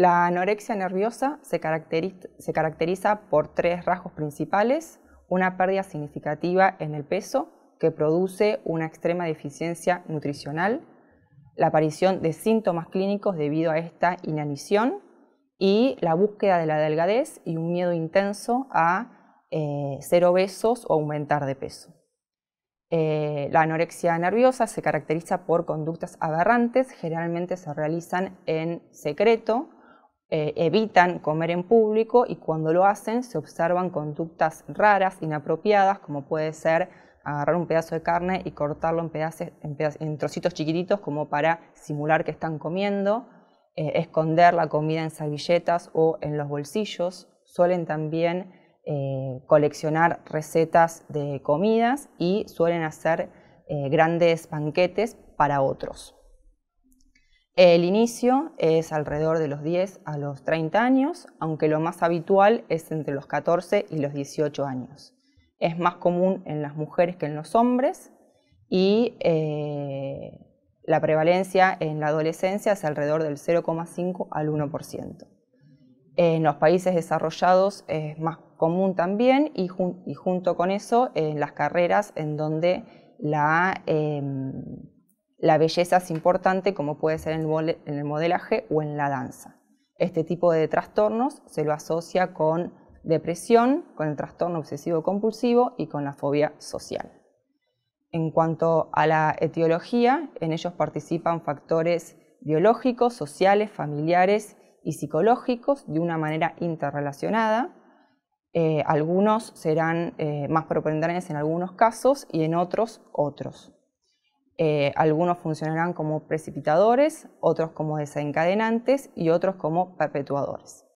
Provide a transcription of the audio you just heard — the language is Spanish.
La anorexia nerviosa se caracteriza, por tres rasgos principales, una pérdida significativa en el peso que produce una extrema deficiencia nutricional, la aparición de síntomas clínicos debido a esta inanición. Y la búsqueda de la delgadez y un miedo intenso a eh, ser obesos o aumentar de peso. Eh, la anorexia nerviosa se caracteriza por conductas aberrantes, generalmente se realizan en secreto, eh, evitan comer en público y cuando lo hacen se observan conductas raras, inapropiadas, como puede ser agarrar un pedazo de carne y cortarlo en, en, trocitos chiquititos como para simular que están comiendo, eh, esconder la comida en servilletas o en los bolsillos, suelen también eh, coleccionar recetas de comidas y suelen hacer grandes banquetes para otros. El inicio es alrededor de los 10 a los 30 años, aunque lo más habitual es entre los 14 y los 18 años. Es más común en las mujeres que en los hombres y eh, la prevalencia en la adolescencia es alrededor del 0,5 al 1%. En los países desarrollados es más común también y, junto con eso en las carreras en donde la, em, la, belleza es importante como puede ser en el, modelaje o en la danza. Este tipo de trastornos se lo asocia con depresión, con el trastorno obsesivo compulsivo y con la fobia social. En cuanto a la etiología, en ellos participan factores biológicos, sociales, familiares y psicológicos de una manera interrelacionada eh, algunos serán eh, más propendentes en algunos casos y en otros otros. Eh, algunos funcionarán como precipitadores, otros como desencadenantes y otros como perpetuadores.